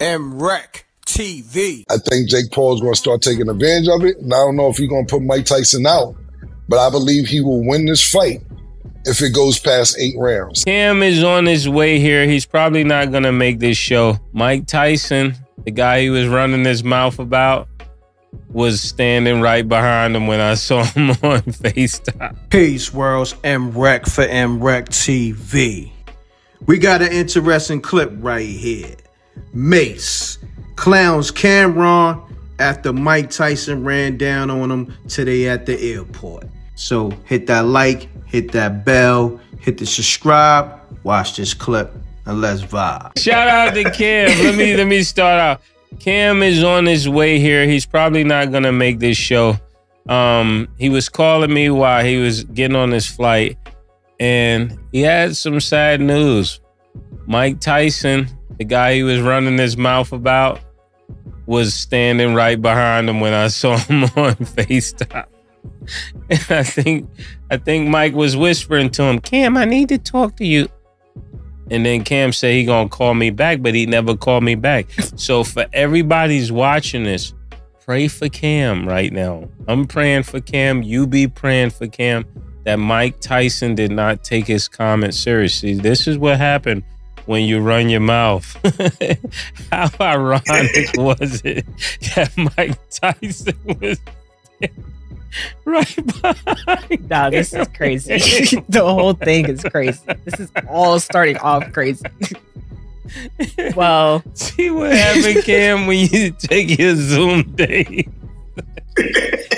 MREC TV. I think Jake Paul is going to start taking advantage of it. And I don't know if he's going to put Mike Tyson out, but I believe he will win this fight if it goes past eight rounds. Cam is on his way here. He's probably not going to make this show. Mike Tyson, the guy he was running his mouth about, was standing right behind him when I saw him on FaceTime. Peace, worlds. MREC for MREC TV. We got an interesting clip right here. Mase clowns Cam'ron after Mike Tyson ran down on him today at the airport. So hit that like, hit that bell, hit the subscribe, watch this clip, and let's vibe. Shout out to Cam. let me let me start out. Cam is on his way here. He's probably not gonna make this show. Um, he was calling me while he was getting on his flight, and he had some sad news. Mike Tyson, the guy he was running his mouth about, was standing right behind him when I saw him on FaceTime. And I think I think Mike was whispering to him, Cam, I need to talk to you. And then Cam said he gonna call me back, but he never called me back. So for everybody's watching this, pray for Cam right now. I'm praying for Cam. You be praying for Cam that Mike Tyson did not take his comments seriously. This is what happened when you run your mouth. How ironic was it that Mike Tyson was right behind? Nah, this is crazy. the whole thing is crazy. This is all starting off crazy. well, See what happened, Cam, when you take your Zoom day.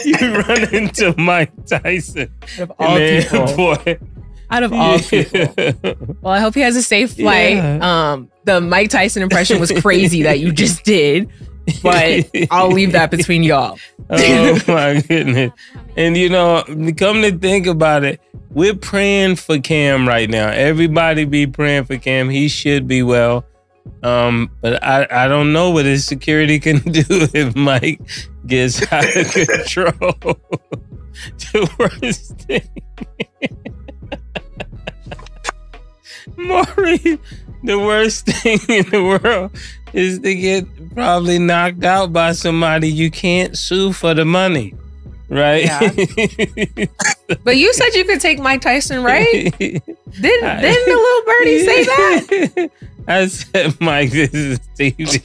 you run into Mike Tyson. out of all in people, airport. Out of all people. Well, I hope he has a safe flight. Yeah. Um, the Mike Tyson impression was crazy that you just did, but I'll leave that between y'all. oh my goodness. And you know, come to think about it, we're praying for Cam right now. Everybody be praying for Cam. He should be well. Um, but I, I don't know what his security can do if Mike gets out of control. the worst thing. Maury, the worst thing in the world is to get probably knocked out by somebody you can't sue for the money. Right? Yeah. But you said you could take Mike Tyson, right? Didn't didn't the little birdie say that? I said, Mike, this is TV.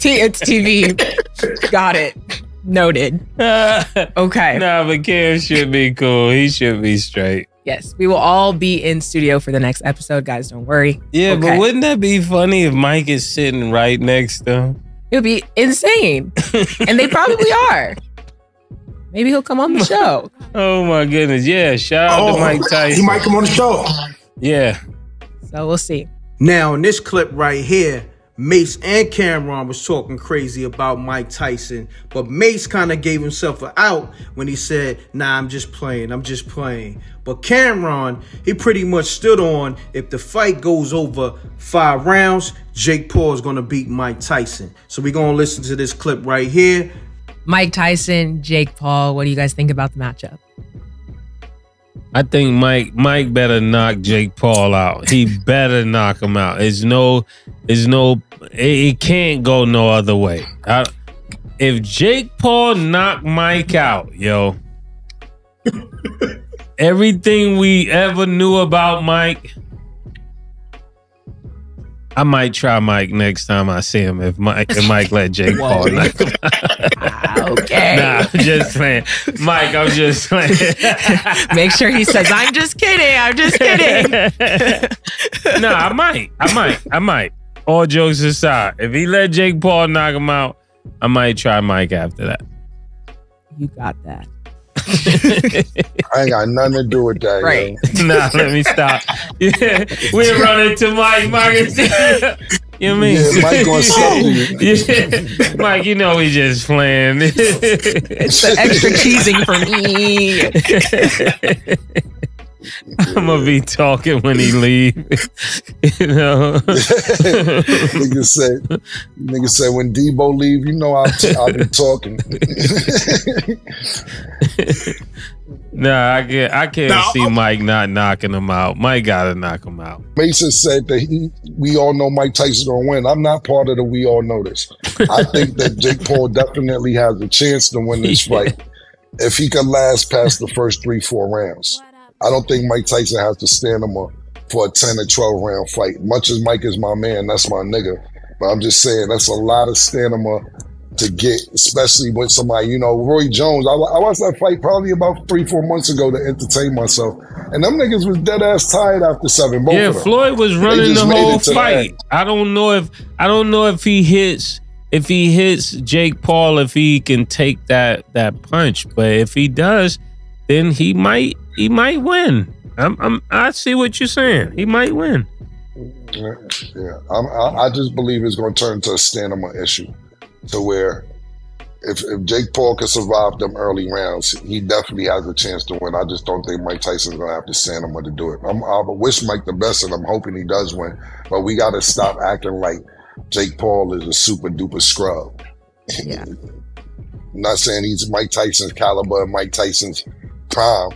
T- it's TV. Got it. Noted. Okay. nah, but Cam should be cool. He should be straight. Yes, we will all be in studio for the next episode, guys. Don't worry. Yeah, Okay. but wouldn't that be funny if Mike is sitting right next to him? It would be insane, and they probably are. Maybe he'll come on the show. Oh my goodness. Yeah, shout out to oh, Mike Tyson. He might come on the show. Yeah. So we'll see. Now, in this clip right here, Mase and Cam'ron was talking crazy about Mike Tyson, but Mase kind of gave himself an out when he said, nah, I'm just playing, I'm just playing. But Cam'ron, he pretty much stood on if the fight goes over five rounds, Jake Paul is going to beat Mike Tyson. So we're going to listen to this clip right here. Mike Tyson, Jake Paul. What do you guys think about the matchup? I think Mike Mike better knock Jake Paul out. He better knock him out. It's no, it's no, it, it can't go no other way. I, if Jake Paul knock Mike out, yo, everything we ever knew about Mike, I might try Mike next time I see him. If Mike, if Mike let Jake Paul knock him out. Okay. Nah, I'm just playing. Mike, I'm just playing. Make sure he says, I'm just kidding. I'm just kidding. no, I might. I might. I might. All jokes aside, if he let Jake Paul knock him out, I might try Mike after that. You got that. I ain't got nothing to do with that. yo. Nah, let me stop. Yeah, we're running to Mike. Mike, is- you know what I mean? Yeah, Mike gonna settle you. yeah. Mike, you know we just playing. It's the extra cheesing for me. I'm gonna be talking when he leave. you know. nigga said, nigga said when Debo leave, you know I'll, t- I'll be talking. Nah, I can't. I can't see Mike not knocking him out. Mike gotta knock him out. Mason said that he, we all know Mike Tyson gonna win. I'm not part of the we all know this. I think that Jake Paul definitely has a chance to win this fight if he can last past the first three, four rounds. I don't think Mike Tyson has to stand him up for a 10 or 12 round fight. Much as Mike is my man, that's my nigga. But I'm just saying that's a lot of stamina to get, especially with somebody, you know, Roy Jones. I, I watched that fight probably about three, four months ago to entertain myself. And them niggas was dead ass tired after seven. Yeah. Floyd was running the whole to the fight. I don't know if I don't know if he hits if he hits Jake Paul if he can take that that punch. But if he does, then he might he might win. I'm, I'm I see what you're saying. He might win. Yeah, yeah. I'm, I, I just believe it's going to turn to a stamina issue, to where if, if Jake Paul can survive them early rounds, he definitely has a chance to win. I just don't think Mike Tyson's going to have the stamina to do it. I'm, I wish Mike the best, and I'm hoping he does win. But we got to stop acting like Jake Paul is a super duper scrub. Yeah. I'm not saying he's Mike Tyson's caliber, and Mike Tyson's prime.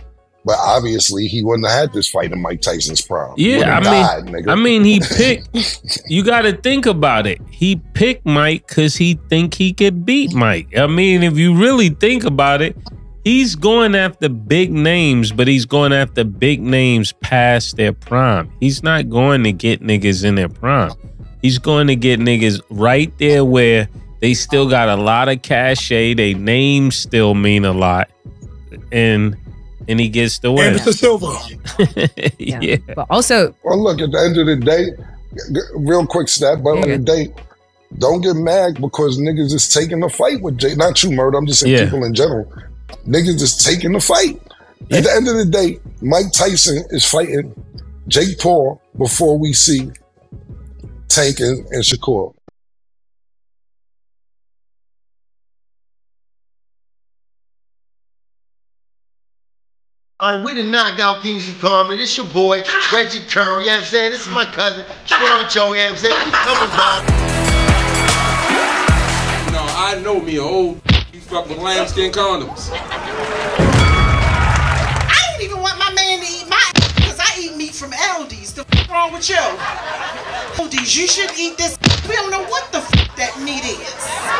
But obviously, he wouldn't have had this fight in Mike Tyson's prime. Yeah, I died, mean, nigga. I mean, he picked. you got to think about it. He picked Mike because he think he could beat Mike. I mean, if you really think about it, he's going after big names, but he's going after big names past their prime. He's not going to get niggas in their prime. He's going to get niggas right there where they still got a lot of cachet. They names still mean a lot, and and he gets the win. Anderson Silva. Yeah. yeah. But also, Well, look, at the end of the day, real quick step, but at the end of the day, don't get mad because niggas is taking the fight with Jay. Not you, murder. I'm just saying Yeah. people in general. Niggas is taking the fight. At the end of the day, Mike Tyson is fighting Jake Paul before we see Tank and, and Shakur. All right, we the knockout kings of comedy. This your boy, Reggie Curry, you know what I'm saying? This is my cousin, Sean Joe, you know what I'm saying? Come by. No, I know me, old you fuck with lambskin condoms. I don't even want my man to eat my because I eat meat from Aldi's. The f- wrong with you? Aldi's, you should eat this. We don't know what the f- that meat is.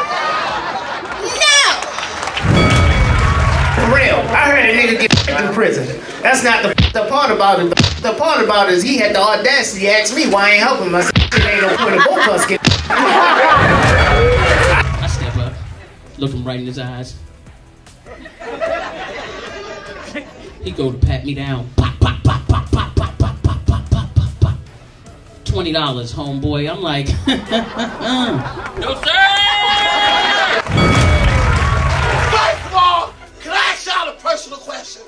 In prison. That's not the f***ed up part about it. The part about it is he had the audacity to ask me why I ain't helping myself. I said, shit ain't no point of both of us get I step up, look him right in his eyes. He go to pat me down. Pop, pop, pop, pop, pop, pop, pop, pop, pop, pop, pop, pop, pop. Twenty dollars, homeboy. I'm like, no sir. First of all, can I ask y'all a personal question?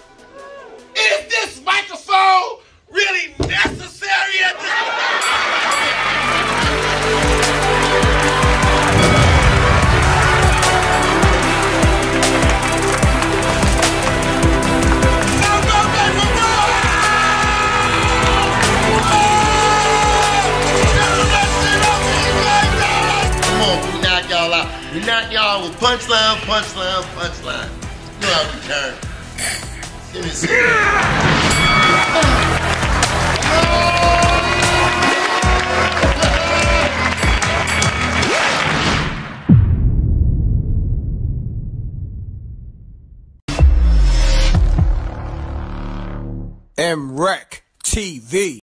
We knock y'all with punchline, punchline, punchline. You know how we turn. Give me a second. MREC TV.